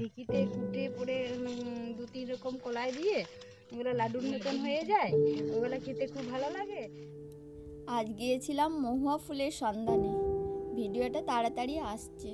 ঢিকিতে ফুটে পরে দু তিন রকম কলাই দিয়ে ওগুলো লাডুর মতন হয়ে যায়, ওগুলো খেতে খুব ভালো লাগে। আজ গিয়েছিলাম মহুয়া ফুলের সন্ধানে। ভিডিওটা তাড়াতাড়ি আসছে।